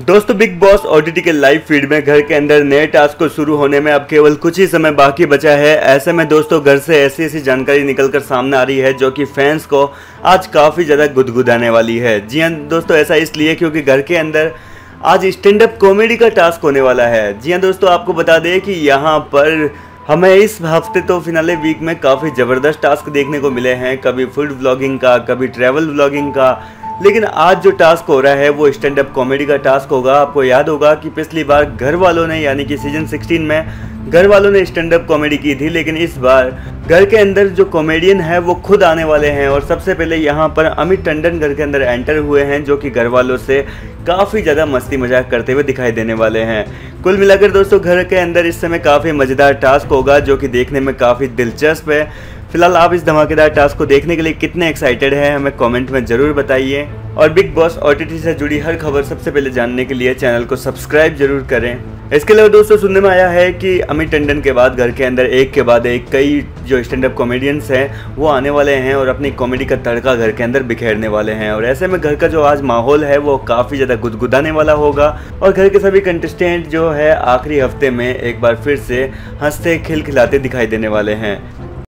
दोस्तों Bigg Boss OTT के live feed में घर के अंदर नए टास्क को शुरू होने में अब केवल कुछ ही समय बाकी बचा है। ऐसे में दोस्तों, घर से ऐसी ऐसी जानकारी निकलकर सामने आ रही है जो कि फैंस को आज काफ़ी ज़्यादा गुदगुदाने वाली है। जी हाँ दोस्तों, ऐसा इसलिए क्योंकि घर के अंदर आज स्टैंड अप कॉमेडी का टास्क होने वाला है। जी हाँ दोस्तों, आपको बता दें कि यहाँ पर हमें इस हफ़्ते तो फिनाले वीक में काफ़ी ज़बरदस्त टास्क देखने को मिले हैं। कभी फ़ूड व्लॉगिंग का, कभी ट्रैवल व्लॉगिंग का लेकिन आज जो टास्क हो रहा है, वो स्टैंड अप कॉमेडी का टास्क होगा। आपको याद होगा कि पिछली बार घर वालों ने, यानी कि सीज़न 16 में, घर वालों ने स्टैंड अप कॉमेडी की थी, लेकिन इस बार घर के अंदर जो कॉमेडियन है, वो खुद आने वाले हैं। और सबसे पहले यहाँ पर अमित टंडन घर के अंदर एंटर हुए हैं, जो कि घर वालों से काफ़ी ज़्यादा मस्ती मज़ाक करते हुए दिखाई देने वाले हैं। कुल मिलाकर दोस्तों, घर के अंदर इस समय काफ़ी मज़ेदार टास्क होगा, जो कि देखने में काफ़ी दिलचस्प है। फ़िलहाल आप इस धमाकेदार टास्क को देखने के लिए कितने एक्साइटेड हैं, हमें कमेंट में ज़रूर बताइए। और बिग बॉस ओ से जुड़ी हर खबर सबसे पहले जानने के लिए चैनल को सब्सक्राइब ज़रूर करें। इसके अलावा दोस्तों, सुनने में आया है कि अमित टंडन के बाद घर के अंदर एक के बाद एक कई जो स्टैंड अप कॉमेडियंस हैं, वो आने वाले हैं और अपनी कॉमेडी का तड़का घर के अंदर बिखेरने वाले हैं। और ऐसे में घर का जो आज माहौल है, वो काफ़ी ज़्यादा गुदगुदाने वाला होगा। और घर के सभी कंटेस्टेंट जो है, आखिरी हफ़्ते में एक बार फिर से हँसते, खिलखिलाते दिखाई देने वाले हैं।